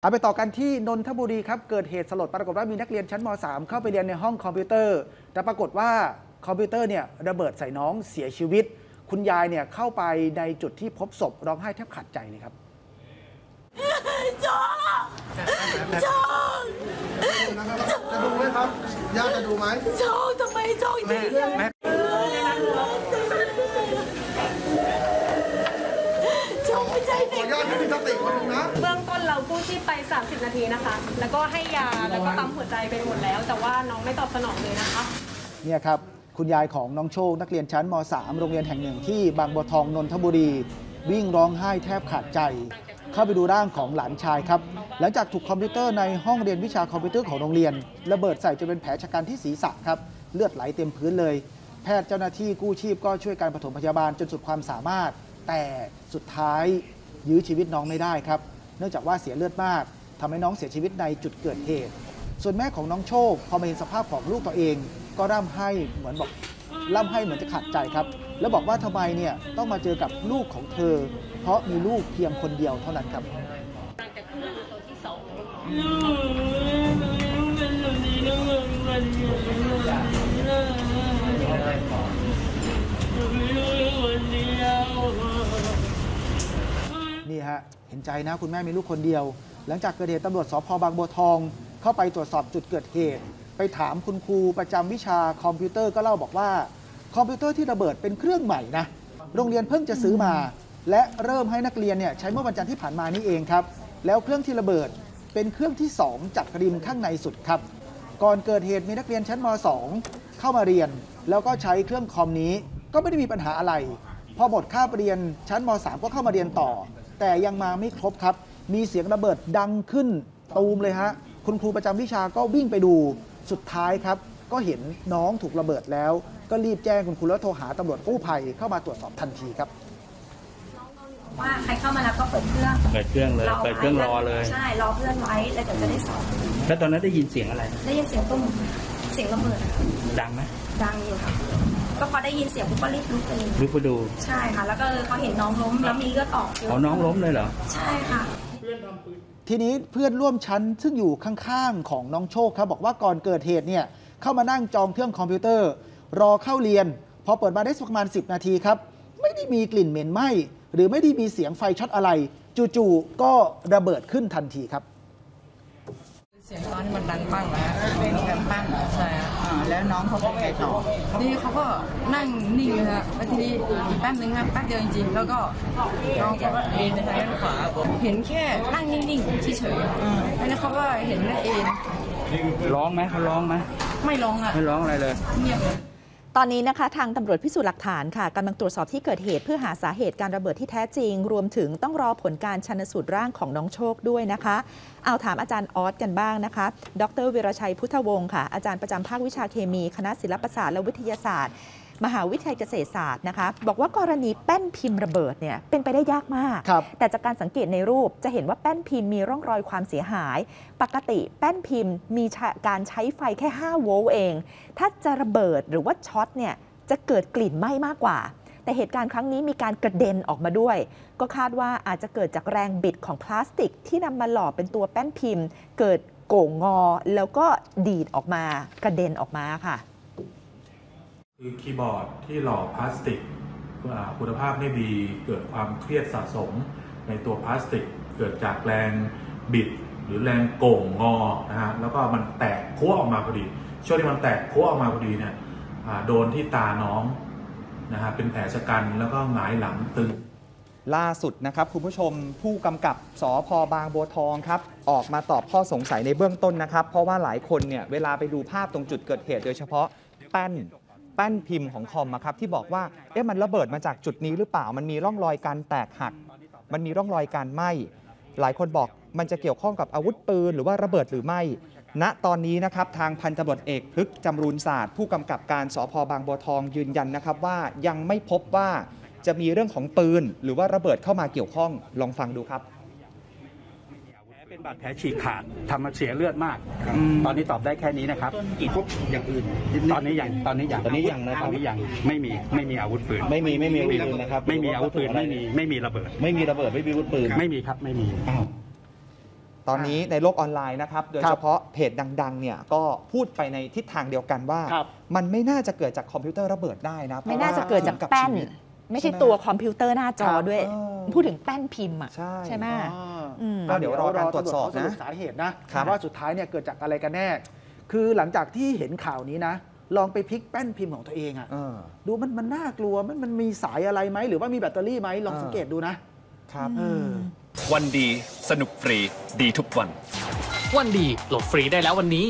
เอาไปต่อกันที่นนทบุรีครับเกิดเหตุสลดปรากฏว่ามีนักเรียนชั้นม .3 เข้าไปเรียนในห้องคอมพิวเตอร์ แต่ปรากฏว่าคอมพิวเตอร์เนี่ยระเบิดใส่น้องเสียชีวิต คุณยายเนี่ยเข้าไปในจุดที่พบศพร้องไห้แทบขาดใจเลยครับจะดูไหมครับย่าจะดูไหมโชคทำไมโชคจริง นาทีนะคะ แล้วก็ให้ยาแล้วก็ปั๊มหัวใจไปหมดแล้ว แต่ว่าน้องไม่ตอบสนองเลยนะคะ เนี่ยครับ คุณยายของน้องโชค นักเรียนชั้นม .3 โรงเรียนแห่งหนึ่งที่บางบัวทองนนทบุรี วิ่งร้องไห้แทบขาดใจ เข้าไปดูร่างของหลานชายครับ หลังจากถูกคอมพิวเตอร์ในห้องเรียนวิชาคอมพิวเตอร์ของโรงเรียน ระเบิดใส่จนเป็นแผลฉกรรจ์ที่ศีรษะครับเลือดไหลเต็มพื้นเลย แพทย์เจ้าหน้าที่กู้ชีพก็ช่วยการปฐมพยาบาลจนสุดความสามารถ แต่สุดท้ายยื้อชีวิตน้องไม่ได้ครับ เนื่องจากว่าเสียเลือดมาก ทำให้น้องเสียชีวิตในจุดเกิดเหตุ ส่วนแม่ของน้องโชค พอมาเห็นสภาพของลูกตัวเอง ก็ร่ำให้เหมือนบอกร่ำให้เหมือนจะขาดใจครับ แล้วบอกว่าทำไมเนี่ยต้องมาเจอกับลูกของเธอ เพราะมีลูกเพียงคนเดียวเท่านั้นครับนี่ฮะเห็นใจนะคุณแม่มีลูกคนเดียว หลังจากเกิดเหตุตำรวจสภ.บางบัวทอง เข้าไปตรวจสอบจุดเกิดเหตุ ไปถามคุณครูประจำวิชาคอมพิวเตอร์ก็เล่าบอกว่า คอมพิวเตอร์ที่ระเบิดเป็นเครื่องใหม่นะโรงเรียนเพิ่งจะซื้อมา และเริ่มให้นักเรียนเนี่ยใช้เมื่อวันจันทร์ที่ผ่านมานี่เองครับ แล้วเครื่องที่ระเบิดเป็นเครื่องที่ 2 จากริมข้างในสุดครับ ก่อนเกิดเหตุมีนักเรียนชั้นม .2 เข้ามาเรียน แล้วก็ใช้เครื่องคอมนี้ก็ไม่ได้มีปัญหาอะไร พอหมดคาบเรียนชั้นม .3 ก็เข้ามาเรียนต่อ แต่ยังมาไม่ครบครับ มีเสียงระเบิดดังขึ้นตูมเลยฮะ คุณครูประจำวิชาก็วิ่งไปดู สุดท้ายครับ ก็เห็นน้องถูกระเบิดแล้ว ก็รีบแจ้งคุณครูแล้วโทรหาตำรวจกู้ภัยเข้ามาตรวจสอบทันทีครับว่าใครเข้ามาแล้วก็เปิดเครื่อง เปิดเครื่องเลย เปิดเครื่องรอเลย ใช่ รอเพื่อนไว้ แล้วเดี๋ยวจะได้สอนแล้วตอนนั้นได้ยินเสียงอะไร ได้ยินเสียงตุ้ม เสียงระเบิดอะดังไหมดังอยู่ค่ะ ก็พอได้ยินเสียงปุ๊บก็รีบลุกไปเลยลุกไปดู ใช่ค่ะ แล้วก็เขาเห็นน้องล้มแล้วมีเลือดออกเยอะอ๋อน้องล้มเลยเหรอ ใช่ค่ะ ทีนี้เพื่อนร่วมชั้นซึ่งอยู่ข้างๆของน้องโชคครับบอกว่าก่อนเกิดเหตุเนี่ยเข้ามานั่งจองเครื่องคอมพิวเตอร์ รอเข้าเรียน พอเปิดมาได้สักประมาณ 10 นาทีครับ ไม่ได้มีกลิ่นเหม็นไหม้หรือไม่ได้มีเสียงไฟช็อตอะไร จู่ๆก็ระเบิดขึ้นทันทีครับ เสียงตอนที่มันดังปั้งนะฮะเป็นการปั้งใช่ฮะอ่า แล้วน้องเขาเป็นไงต่อนี่เขาก็นั่งนิ่งเลยฮะแล้วทีนี้อีกแป๊บนึงครับแป๊บเดียวจริงๆ แล้วก็น้องเขาก็เอ็นไปทางด้านขวาเห็นแค่นั่งนิ่งๆเฉยๆแล้วเขาก็เห็นว่าเอ็นร้องไหมเขาร้องไหมไม่ร้องอะไม่ร้องอะไรเลยเงียบเลย ตอนนี้นะคะทางตำรวจพิสูจน์หลักฐานค่ะกำลังตรวจสอบที่เกิดเหตุเพื่อหาสาเหตุการระเบิดที่แท้จริง รวมถึงต้องรอผลการชันสูตรร่างของน้องโชคด้วยนะคะ เอาถามอาจารย์ออสกันบ้างนะคะ ดรวิรชัยพุทธวงศ์ค่ะ อาจารย์ประจำภาควิชาเคมี คณะศิลปศาสตร์และวิทยาศาสตร์ มหาวิทยาลัยเกษตรศาสตร์นะคะบอกว่ากรณีแป้นพิมพ์ระเบิดเนี่ยเป็นไปได้ยากมากครับแต่จากการสังเกตในรูปจะเห็นว่าแป้นพิมพ์มีร่องรอยความเสียหาย ปกติแป้นพิมพ์มีการใช้ไฟแค่ 5 โวลต์เอง ถ้าจะระเบิดหรือว่าช็อตเนี่ยจะเกิดกลิ่นไหม้มากกว่า แต่เหตุการณ์ครั้งนี้มีการกระเด็นออกมาด้วย ก็คาดว่าอาจจะเกิดจากแรงบิดของพลาสติก ที่นำมาหล่อเป็นตัวแป้นพิมพ์ เกิดโก่งงอแล้วก็ดีดออกมากระเด็นออกมาค่ะ คือคีย์บอร์ดที่หล่อพลาสติกคุณภาพไม่ดีเกิดความเครียดสะสมในตัวพลาสติก เกิดจากแรงบิด หรือแรงโก่งงอนะฮะแล้วก็มันแตกผัวะออกมาพอดีช่วงที่มันแตกผัวะออกมาพอดีเนี่ยโดนที่ตาน้องนะฮะเป็นแผลชะกันแล้วก็หงายหลังตึงล่าสุดนะครับคุณผู้ชมผู้กำกับสพบางบัวทองครับออกมาตอบข้อสงสัยในเบื้องต้นนะครับ เพราะว่าหลายคนเนี่ยเวลาไปดูภาพตรงจุดเกิดเหตุโดยเฉพาะแป้น แป้นพิมพ์ของคอมครับที่บอกว่าเอ๊ะมันระเบิดมาจากจุดนี้หรือเปล่า มันมีร่องรอยการแตกหัก มันมีร่องรอยการไหม้หลายคนบอกมันจะเกี่ยวข้องกับอาวุธปืนหรือว่าระเบิดหรือไม่ ณตอนนี้นะครับทางพันตำรวจเอกพฤกจำรูนศาสตร์ ผู้กำกับการสพบางบัวทองยืนยันนะครับว่ายังไม่พบว่าจะมีเรื่องของปืน หรือว่าระเบิดเข้ามาเกี่ยวข้องลองฟังดูครับ เป็นบาดแผลฉีกขาดทำมาเสียเลือดมาก ตอนนี้ตอบได้แค่นี้นะครับกี่พบอย่างอื่น ตอนนี้ยังตอนนี้ยังตอนนี้ยังนะครับ ตอนนี้ยังไม่มีไม่มีอาวุธปืน ไม่มีไม่มีอาวุธปืนนะครับไม่มีอาวุธปืนไม่มีไม่มีระเบิด ไม่มีระเบิดไม่มีอาวุธปืน ไม่มีครับไม่มีตอนนี้ในโลกออนไลน์นะครับ โดยครับเฉพาะเพจดังๆ เนี่ยก็พูดไปในทิศทางเดียวกันว่าครับมันไม่น่าจะเกิดจากคอมพิวเตอร์ระเบิดได้นะไม่น่าจะเกิดจากพระว่แป้นถึงบชีวิตไม่ใช่ใช่ไหมตัวคอมพิวเตอร์หน้าจอครับด้วยเออ พูดถึงแป้นพิมพ์อะ ใช่ไหมอ่าอืม ก็เดี๋ยวรอการตรวจสอบนะเดี๋ยวรอตำรวจเขาสรุปสาเหตุนะ ครับ ว่าสุดท้ายเนี่ยเกิดจากอะไรกันแน่ คือหลังจากที่เห็นข่าวนี้นะ ลองไปพลิกแป้นพิมพ์ของตัวเองอะเออ ดูมันมันน่ากลัวมันมันมีสายอะไรไหม หรือว่ามีแบตเตอรี่ไหมลองเออสังเกตดูนะครับ เออ วันดีสนุกฟรีดีทุกวัน วันดีโหลดฟรีได้แล้ววันนี้